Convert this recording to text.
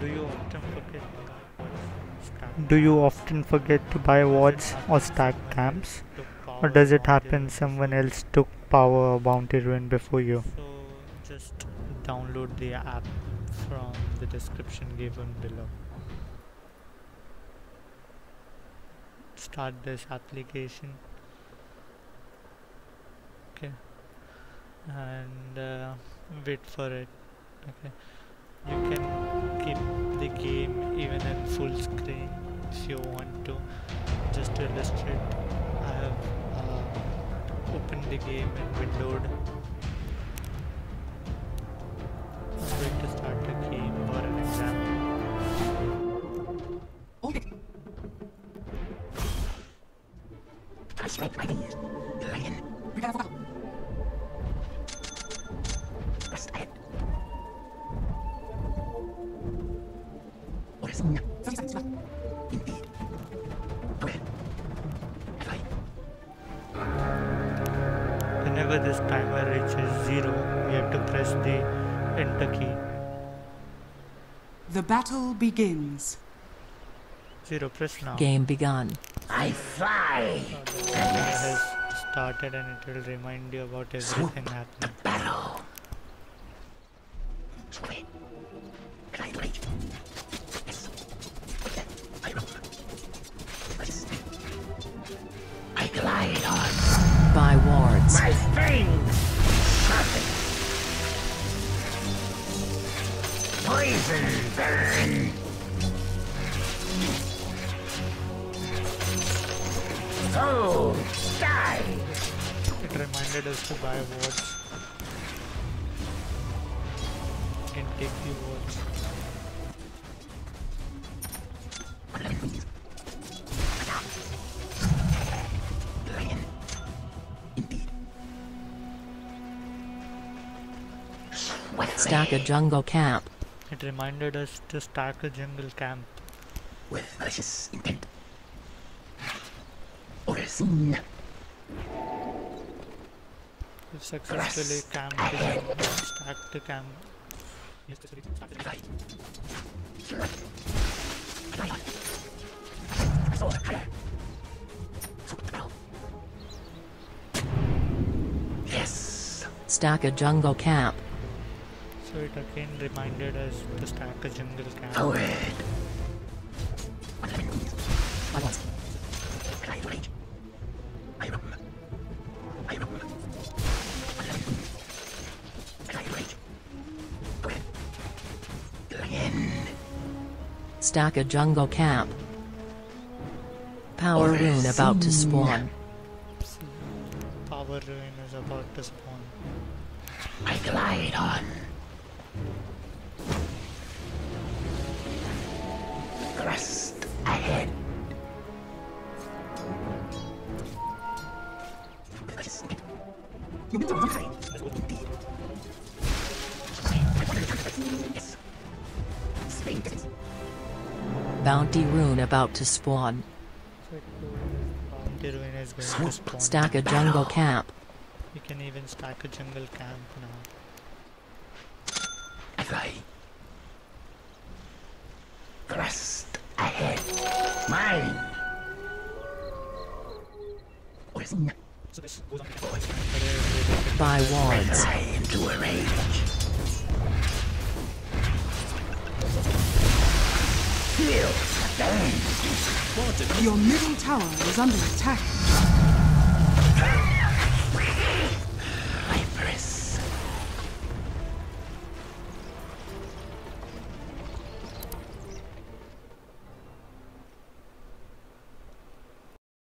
Do you often forget Do you often forget to buy wards or stack camps? Or does it happen someone else took power or bounty rune before you? So just download the app from the description given below. Start this application. Okay. And uh, wait for it. Okay. You can keep the game even in full screen if you want to. Just to illustrate, I have uh, opened the game and windowed I'm going to start a game or an exam. Whenever this timer reaches zero, we have to press the enter key. The battle begins. Zero, press now. Game begun. I fly. So the has started and it will remind you about everything happening. Battle. On. Buy wards. My fangs sharpen. Poison burn. Foe die. It reminded us to buy wards. You can take the wards. Swiftly. Stack a jungle camp. It reminded us to stack a jungle camp. with malicious intent. Orison. If successfully camped the stacked the camp. Fly. Fly on. Sword. Football. Yes. Stack a jungle camp. So it again reminded us to stack a jungle camp. Forward. One lemon please. Buy wards. Glide rage. I room. I room. One lemon please. Glide rage. Forward. Lion. Stack a jungle camp. Power rune about to spawn. Power rune is about to spawn. I glide on. Thrust ahead. Yes. Spain distance. Bounty rune about to spawn. So it told us bounty rune is going to spawn. Stack a jungle camp. You can even stack a jungle camp now. I fly. Thrust ahead. Mine. Orison. Buy wards. Fly into a rage. Feel the. Your middle tower is under attack.